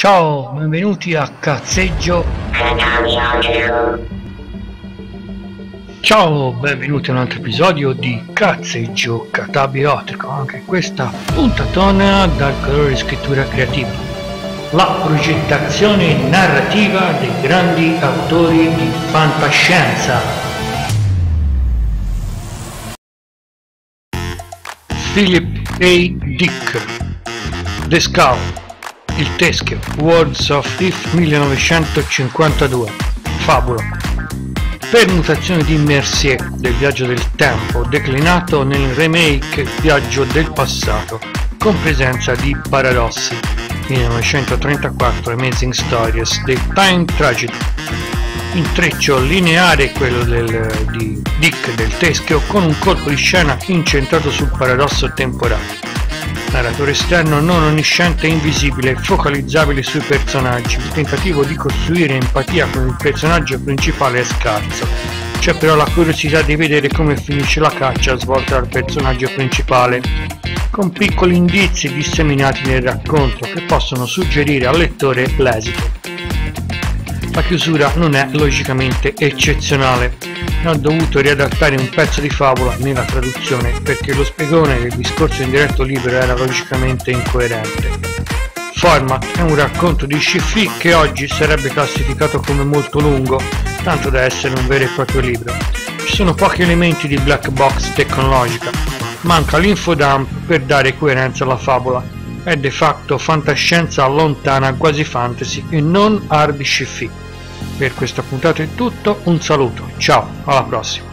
Ciao, benvenuti a Cazzeggio. Ciao, benvenuti a un altro episodio di Cazzeggio Catabiotico, anche questa puntatona dal colore di scrittura creativa. La progettazione narrativa dei grandi autori di fantascienza. Philip A. Dick The Scout il teschio, Words of If 1952, fabula. Permutazione di Mercier del viaggio del tempo, declinato nel remake Viaggio del passato, con presenza di paradossi. 1934 Amazing Stories The Time Tragedy. Intreccio lineare quello del, di Dick del teschio con un colpo di scena incentrato sul paradosso temporale narratore esterno non onnisciente e invisibile, focalizzabile sui personaggi. Il tentativo di costruire empatia con il personaggio principale è scarso. C'è però la curiosità di vedere come finisce la caccia svolta dal personaggio principale, con piccoli indizi disseminati nel racconto che possono suggerire al lettore l'esito. La chiusura non è logicamente eccezionale, ho dovuto riadattare un pezzo di favola nella traduzione perché lo spiegone del discorso in diretto libero era logicamente incoerente. Format è un racconto di Sciffì che oggi sarebbe classificato come molto lungo, tanto da essere un vero e proprio libro. Ci sono pochi elementi di black box tecnologica, manca l'infodump per dare coerenza alla favola, è de facto fantascienza lontana quasi fantasy e non hard sci-fi. Per questa puntata è tutto, un saluto, ciao, alla prossima!